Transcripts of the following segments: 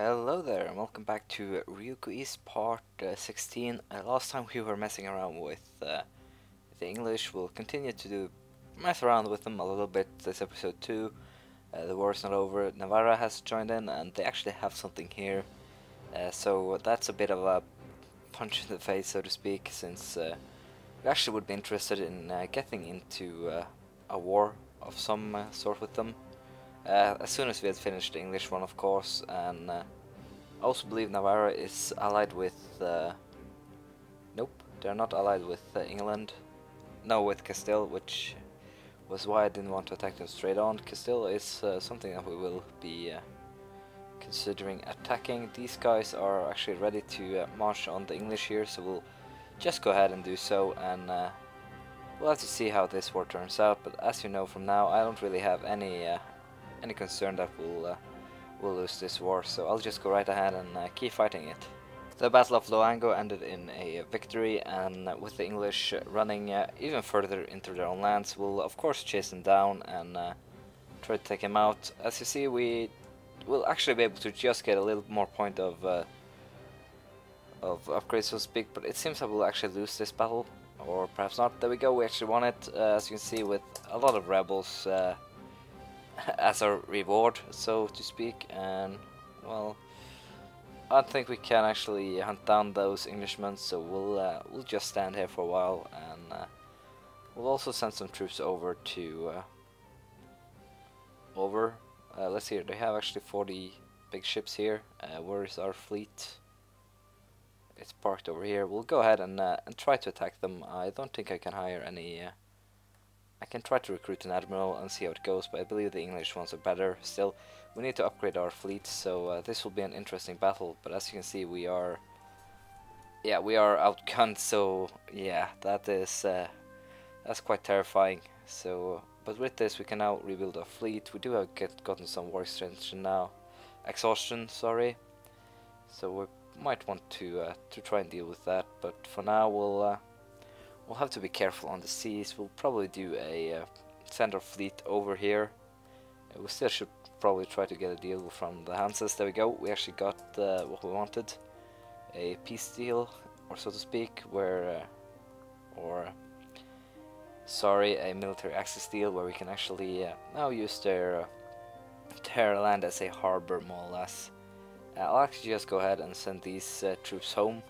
Hello there and welcome back to Ryukyu East part uh, 16. Uh, last time we were messing around with uh, the English, we'll continue to do mess around with them a little bit this episode too. Uh, the is not over, Navarra has joined in and they actually have something here. Uh, so that's a bit of a punch in the face so to speak since uh, we actually would be interested in getting into a war of some sort with them. Uh, as soon as we had finished the English one, of course, and uh, I also believe Navarra is allied with. Uh, nope, they're not allied with uh, England. No, with Castile, which was why I didn't want to attack them straight on. Castile is uh, something that we will be uh, considering attacking. These guys are actually ready to march on the English here, so we'll just go ahead and do so, and we'll have to see how this war turns out. But as you know from now, I don't really have any any concern that we'll, uh, we'll lose this war, so I'll just go right ahead and uh, keep fighting it. The Battle of Loango ended in a victory, and with the English running uh, even further into their own lands, we'll of course chase them down and uh, try to take them out. As you see, we will actually be able to just get a little more point of uh, of upgrades, so to speak, but it seems that we'll actually lose this battle, or perhaps not. There we go, we actually won it, uh, as you can see, with a lot of rebels as a reward, so to speak, and well, I think we can actually hunt down those Englishmen, so we'll uh, we'll just stand here for a while, and uh, we'll also send some troops over to uh, over. Uh, let's see, they have actually 40 big ships here. Uh, where is our fleet? It's parked over here. We'll go ahead and uh, and try to attack them. I don't think I can hire any I can try to recruit an admiral and see how it goes, but I believe the English ones are better. Still, we need to upgrade our fleet, so uh, this will be an interesting battle. But as you can see, we are, yeah, we are outgunned. So yeah, that is uh, that's quite terrifying. So, but with this, we can now rebuild our fleet. We do have get gotten some war extension now, exhaustion. Sorry. So we might want to uh, to try and deal with that. But for now, we'll uh, We'll have to be careful on the seas. We'll probably do a uh, fleet over here. Uh, we still should probably try to get a deal from the Hansas. There we go. We actually got uh, what we wanted. A peace deal, or so to speak, where, uh, or sorry, a military access deal where we can actually uh, now use their uh, their land as a harbor, more or less. I'll actually just go ahead and send these troops home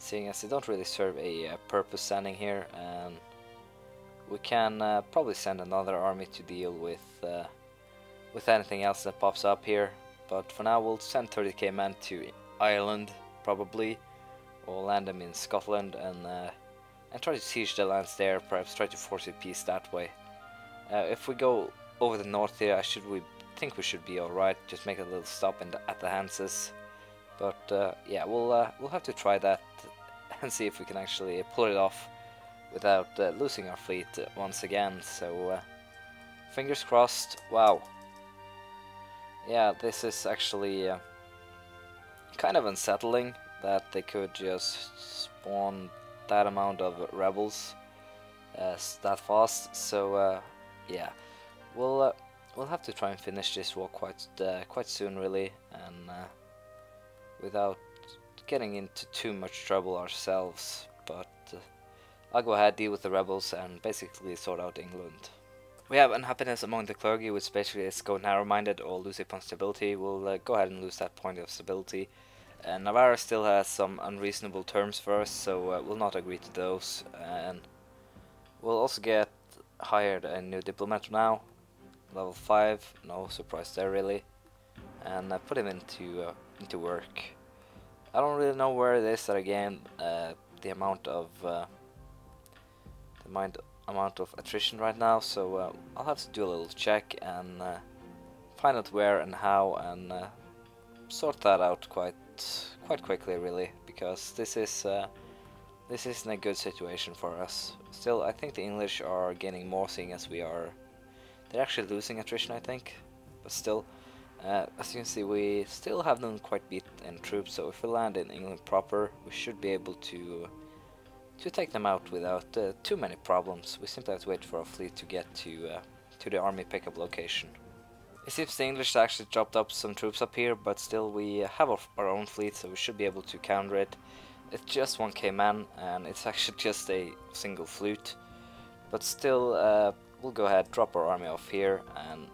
seeing as they don't really serve a uh, purpose standing here and we can uh, probably send another army to deal with uh, with anything else that pops up here. But for now we'll send 30k men to Ireland probably. We'll land them in Scotland and uh, and try to siege the lands there perhaps try to force a peace that way. Uh, if we go over the north here I should we think we should be alright. Just make a little stop the, at the Hanses. But uh, yeah, we'll we'll have to try that and see if we can actually pull it off without uh, losing our fleet once again. So uh, fingers crossed. Wow. Yeah, this is actually uh, kind of unsettling that they could just spawn that amount of rebels uh, that fast. So yeah, we'll we'll have to try and finish this war quite quite soon, really, and without getting into too much trouble ourselves, but uh, I'll go ahead, deal with the rebels, and basically sort out England. We have unhappiness among the clergy, which basically is go narrow-minded or lose a point stability. We'll uh, go ahead and lose that point of stability. And Navarra still has some unreasonable terms for us, so uh, we'll not agree to those. And we'll also get hired a new diplomat now, level 5, no surprise there really. And uh, put him into uh, into work. I don't really know where it is that again uh, the amount of uh, the amount amount of attrition right now so uh, I'll have to do a little check and uh, find out where and how and uh, sort that out quite quite quickly really because this is uh, this isn't a good situation for us. Still I think the English are gaining more seeing as we are they're actually losing attrition I think but still uh, as you can see, we still have not quite beat in troops, so if we land in England proper, we should be able to to take them out without uh, too many problems. We simply have to wait for our fleet to get to uh, to the army pickup location. It seems the English actually dropped up some troops up here, but still we have our own fleet, so we should be able to counter it. It's just one K-man, and it's actually just a single flute. But still, uh, we'll go ahead, drop our army off here, and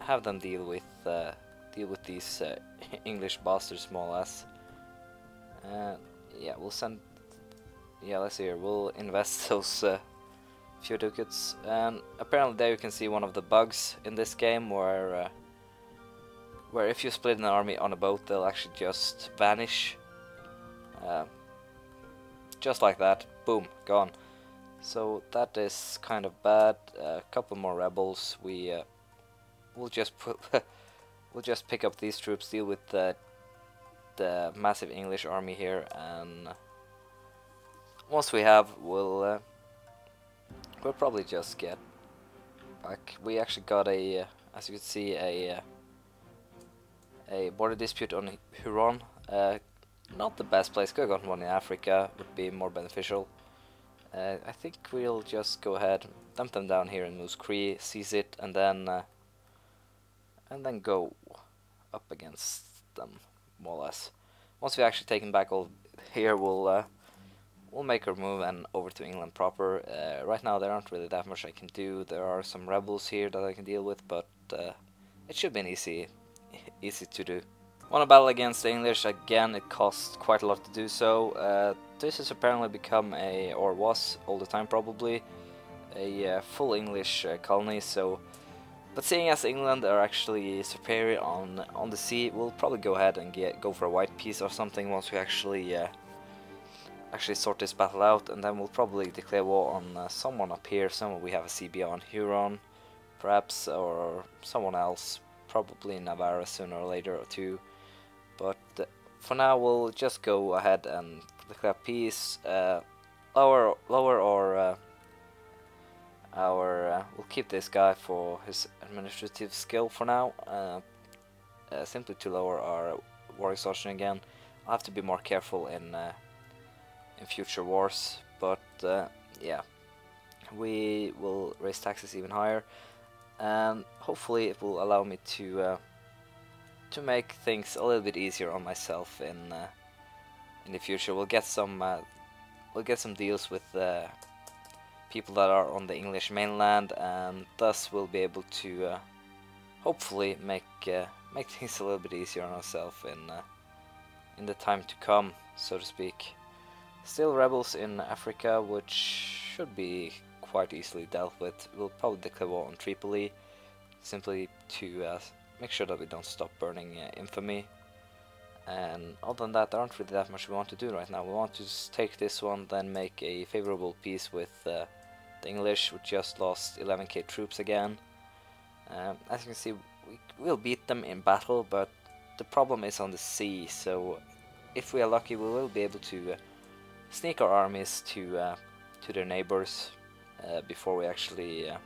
have them deal with uh, deal with these uh, English bastards more or less. Uh, yeah, we'll send. Yeah, let's see here. We'll invest those uh, few ducats, and apparently there you can see one of the bugs in this game where. Uh, where if you split an army on a boat, they'll actually just vanish. Uh, just like that, boom, gone. So that is kind of bad. A couple more rebels. We uh, we'll just put we'll just pick up these troops, deal with the the massive English army here, and once we have, we'll uh, we'll probably just get back. We actually got a, uh, as you can see, a uh, a border dispute on Huron. Uh, not the best place. Could have gotten one in Africa. Would be more beneficial. Uh, I think we'll just go ahead, dump them down here in Moose Cree, seize it, and then uh, and then go up against them, more or less. Once we've actually taken back all here, we'll uh, we'll make our move and over to England proper. Uh, right now there aren't really that much I can do. There are some rebels here that I can deal with, but uh, it should be an easy, easy to do. Won a battle against the English, again it costs quite a lot to do so. Uh, this has apparently become a, or was all the time probably, a uh, full English uh, colony, so... But seeing as England are actually superior on on the sea, we'll probably go ahead and get go for a white peace or something once we actually uh, actually sort this battle out, and then we'll probably declare war on uh, someone up here. Someone we have a CB on Huron, perhaps, or someone else, probably Navarre sooner or later or two. But uh, for now, we'll just go ahead and declare peace. Uh, lower, lower, or uh, our uh, we'll keep this guy for his administrative skill for now. Uh, uh, simply to lower our war exhaustion again. I'll have to be more careful in in future wars, but yeah, we will raise taxes even higher, and hopefully it will allow me to to make things a little bit easier on myself in uh, in the future. We'll get some uh, we'll get some deals with uh, people that are on the English mainland, and thus we'll be able to uh, hopefully make uh, make things a little bit easier on ourselves in uh, in the time to come, so to speak. Still rebels in Africa, which should be quite easily dealt with. We'll probably declare war on Tripoli, simply to make sure that we don't stop burning uh, infamy. And other than that, there aren't really that much we want to do right now. We want to take this one, then make a favorable peace with uh, the English, we just lost 11k troops again. Um, as you can see, we will beat them in battle, but the problem is on the sea, so if we are lucky, we will be able to uh, sneak our armies to uh, to their neighbors uh, before we actually uh,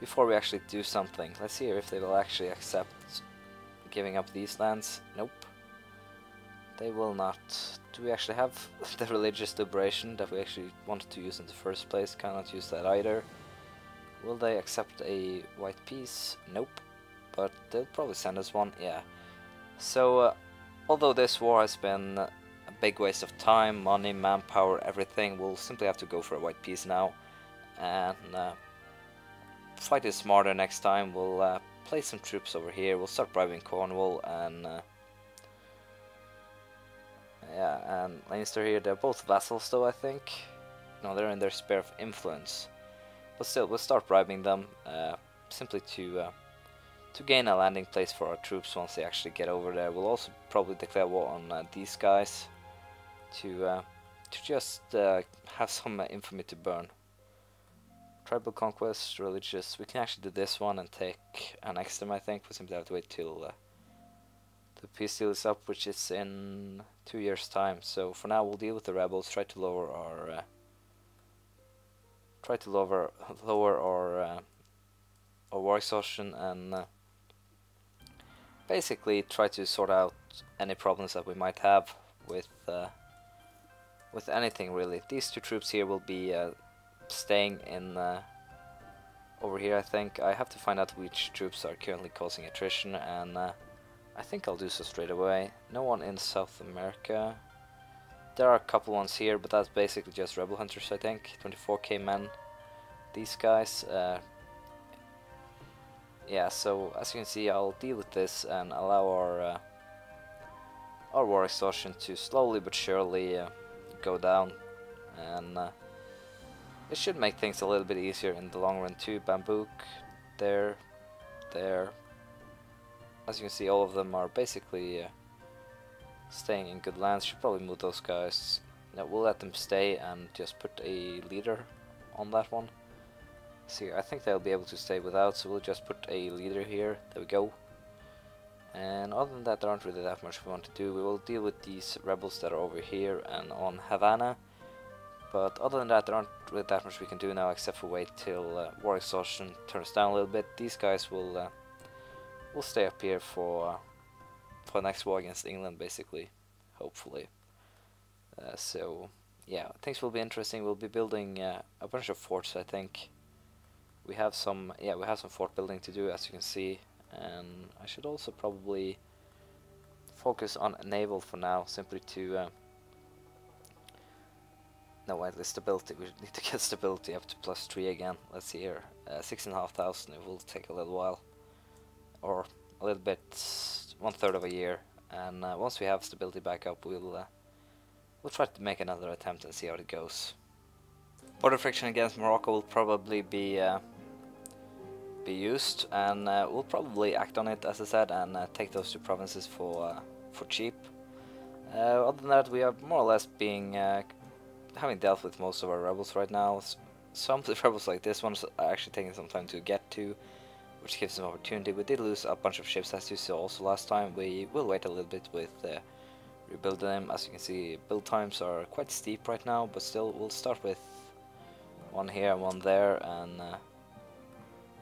before we actually do something. Let's see if they will actually accept giving up these lands. Nope. They will not. Do we actually have the religious liberation that we actually wanted to use in the first place? Cannot use that either. Will they accept a white peace? Nope. But they'll probably send us one, yeah. So, uh, although this war has been a big waste of time, money, manpower, everything, we'll simply have to go for a white peace now. And uh, fight it smarter next time. We'll uh, place some troops over here. We'll start bribing Cornwall and uh, yeah, and Leinster here. They're both vassals, though I think. No, they're in their sphere of influence. But still, we'll start bribing them uh, simply to uh, to gain a landing place for our troops once they actually get over there. We'll also probably declare war on uh, these guys to uh, to just have some infamy to burn. Tribal Conquest, Religious. We can actually do this one and take annex them, I think. We simply have to wait till uh, the peace deal is up, which is in two years' time. So for now, we'll deal with the rebels, try to lower our... Uh, try to lower, lower our, uh, our war exhaustion and uh, basically try to sort out any problems that we might have with uh, with anything really. These two troops here will be uh, staying in uh, over here I think. I have to find out which troops are currently causing attrition and I think I'll do so straight away. No one in South America. There are a couple ones here, but that's basically just rebel hunters I think. 24k men. These guys. Uh, yeah, so as you can see I'll deal with this and allow our uh, our war exhaustion to slowly but surely uh, go down and uh, it should make things a little bit easier in the long run too. Bambouk, there, there. As you can see all of them are basically uh, staying in good lands. Should probably move those guys. No, we'll let them stay and just put a leader on that one. See, I think they'll be able to stay without, so we'll just put a leader here. There we go. And other than that, there aren't really that much we want to do. We will deal with these rebels that are over here and on Havana. But other than that, there aren't really that much we can do now except for wait till uh, war exhaustion turns down a little bit. These guys will uh, will stay up here for uh, for next war against England, basically, hopefully. Uh, so yeah, things will be interesting. We'll be building uh, a bunch of forts, I think. We have some, yeah, we have some fort building to do, as you can see and I should also probably focus on naval for now simply to uh, no wait the stability we need to get stability up to plus 3 again let's see here uh, six and a half thousand it will take a little while or a little bit one third of a year and uh, once we have stability back up we'll uh, we'll try to make another attempt and see how it goes border friction against Morocco will probably be uh, be used and uh, we'll probably act on it as I said and uh, take those two provinces for uh, for cheap. Other than that we are more or less being having dealt with most of our rebels right now. Some of the rebels like this one's are actually taking some time to get to which gives some opportunity. We did lose a bunch of ships as you saw also last time. We will wait a little bit with uh, rebuilding them. As you can see build times are quite steep right now but still we'll start with one here one there and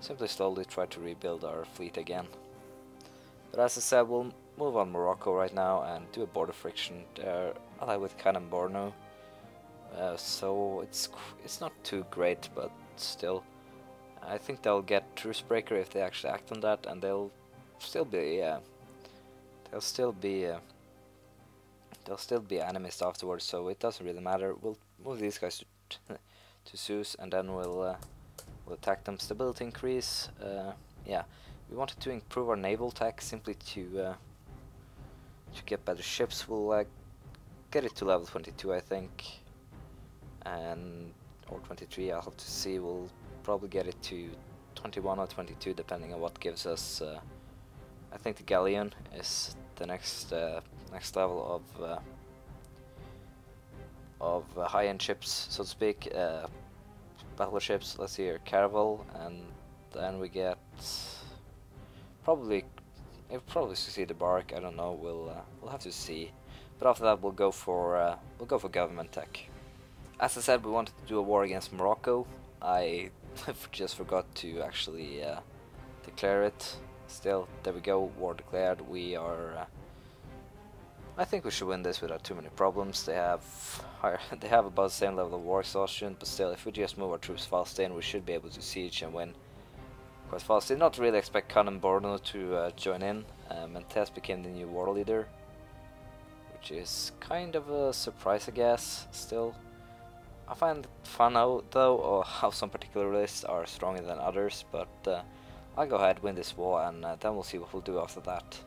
simply slowly try to rebuild our fleet again. But as I said, we'll move on Morocco right now and do a border friction. They're allied with Kanem-Borno. uh, so it's it's not too great, but still, I think they'll get Trucebreaker if they actually act on that, and they'll still be uh, they'll still be uh, they'll still be enemies afterwards, so it doesn't really matter. We'll move these guys to to Sousse, and then we'll uh, We'll attack them. Stability increase. Uh, yeah, we wanted to improve our naval tech simply to uh, to get better ships. We'll get it to level 22, I think, and or 23. I'll have to see. We'll probably get it to 21 or 22, depending on what gives us. Uh, I think the galleon is the next uh, next level of uh, of high-end ships, so to speak battleships. Let's see here, Caravel, and then we get probably it probably succeed the bark. I don't know. We'll uh, we'll have to see. But after that, we'll go for uh, we'll go for government tech. As I said, we wanted to do a war against Morocco. I just forgot to actually uh, declare it. Still, there we go. War declared. We are uh, I think we should win this without too many problems. They have higher, they have about the same level of war exhaustion, but still, if we just move our troops fast in, we should be able to siege and win quite fast. Did not really expect Kanem Bornu to uh, join in. And Tess became the new war leader, which is kind of a surprise, I guess. Still, I find it fun though, though how some particular lists are stronger than others. But uh, I'll go ahead win this war, and uh, then we'll see what we'll do after that.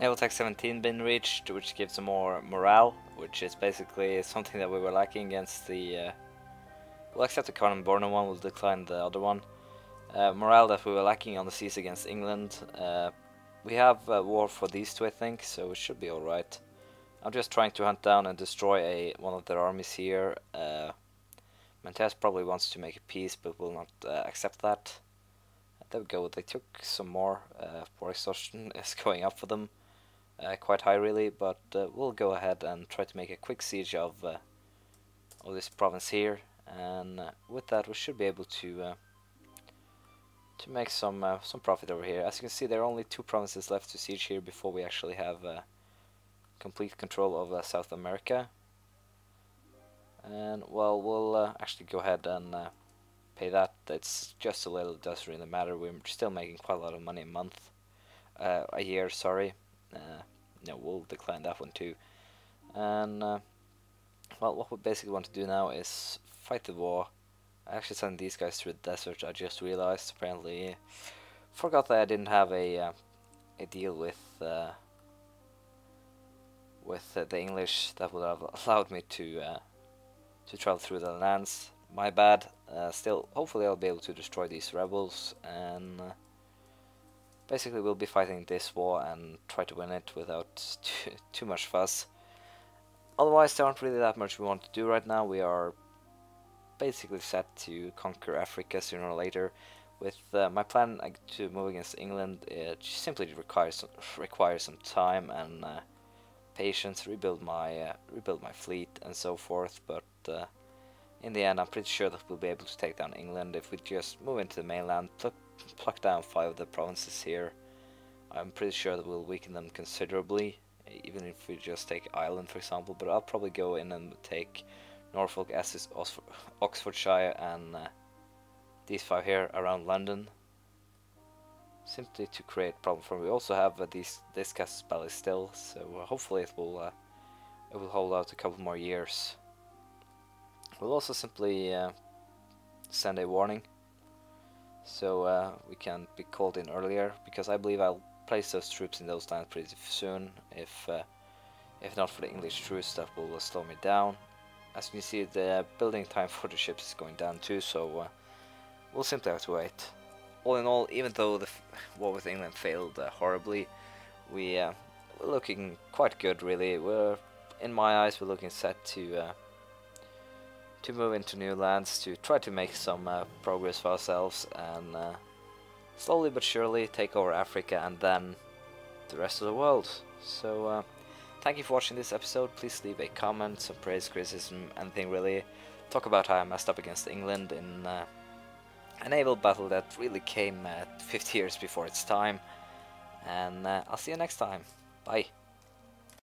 Naval Tech 17 been reached, which gives more morale, which is basically something that we were lacking against the... Uh, we'll accept the Kanem Bornu one, we'll decline the other one. Uh, morale that we were lacking on the seas against England. Uh, we have war for these two, I think, so it should be alright. I'm just trying to hunt down and destroy a one of their armies here. Uh, Mentes probably wants to make a peace, but will not uh, accept that. There we go, they took some more. Uh, war exhaustion is going up for them uh, quite high really, but uh, we'll go ahead and try to make a quick siege of, uh, of this province here, and uh, with that we should be able to to make some some profit over here. As you can see, there are only two provinces left to siege here before we actually have complete control of South America. And well, we'll actually go ahead and pay that. It's just a little. It doesn't really matter. We're still making quite a lot of money a month, uh, a year. Sorry. Uh, no, we'll decline that one too. And uh, well, what we basically want to do now is fight the war. I actually sent these guys through the desert. I just realized. Apparently, forgot that I didn't have a uh, a deal with uh, with uh, the English that would have allowed me to uh, to travel through the lands. My bad. Uh, still, hopefully I'll be able to destroy these rebels and uh, basically we'll be fighting this war and try to win it without too, too much fuss. Otherwise, there aren't really that much we want to do right now. We are basically set to conquer Africa sooner or later. With uh, my plan to move against England, it simply requires some, requires some time and uh, patience, rebuild my uh, rebuild my fleet and so forth. But uh, in the end, I'm pretty sure that we'll be able to take down England if we just move into the mainland, pluck, pluck down five of the provinces here. I'm pretty sure that we'll weaken them considerably, even if we just take Ireland, for example. But I'll probably go in and take Norfolk, Essex, Oxfordshire, and uh, these five here around London simply to create problem for me. We also have uh, this Casus Belli still, so uh, hopefully it will uh, it will hold out a couple more years. We'll also simply uh, send a warning, so uh, we can be called in earlier because I believe I'll place those troops in those lands pretty soon. If uh, if not for the English troops, that will slow me down. As you can see, the building time for the ships is going down too, so we'll simply have to wait all in all, even though the war with England failed uh, horribly, we uh, we're looking quite good. Really, we're in my eyes, we're looking set to uh, to move into new lands, to try to make some uh, progress for ourselves, and uh, slowly but surely take over Africa and then the rest of the world. So. Uh, thank you for watching this episode. Please leave a comment, some praise, criticism, anything really. Talk about how I messed up against England in a naval battle that really came uh, 50 years before its time. And uh, I'll see you next time. Bye.